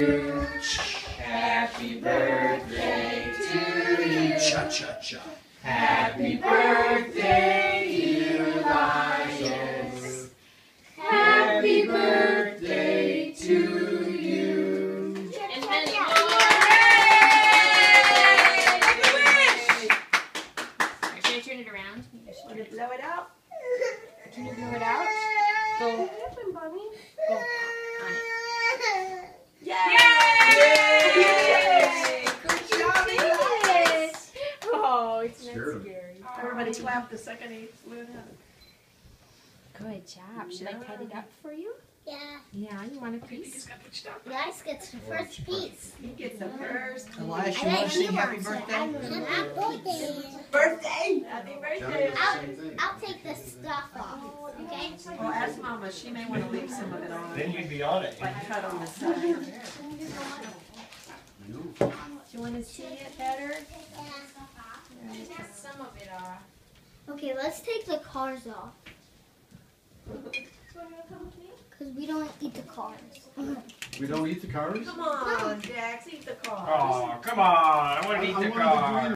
Happy birthday to you. Cha cha cha. Happy birthday, dear Elias. Happy birthday to you. And many more. Should I turn it around? Want to blow it out? Can you blow it out? Go. Go. On it. Yay! Good job, Elias. It's not Scared scary. Everybody clap the second he flew it out. Good job. Should I cut it up for you? Yeah, Yeah, you want a He piece? just got pushed up. Elias gets the first piece. He gets the mm-hmm. first Elias, I you want bet to sing he happy birthday? I'm gonna happy birthday. Happy birthday. I'll, I'll take the stuff off, okay? Well, ask Mama. She may want to leave some of it on. Then you'd be on it. Like cut on the side. Do you want to see it better? Some of. Okay, let's take the cars off. Because we don't eat the cars. We don't eat the cars? Come on, Jax, eat the cars. Oh, come on. I want to eat I the wanted the car. green